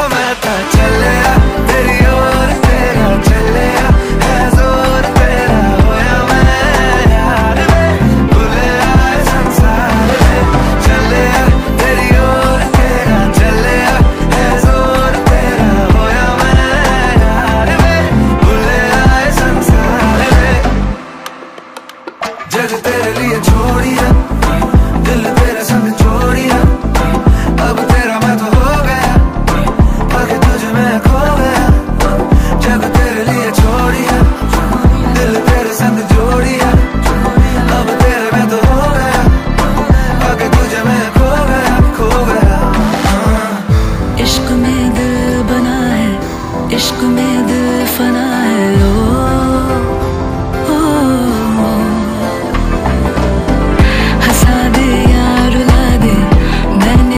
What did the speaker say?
ओ मैं ਤਾਂ しく目を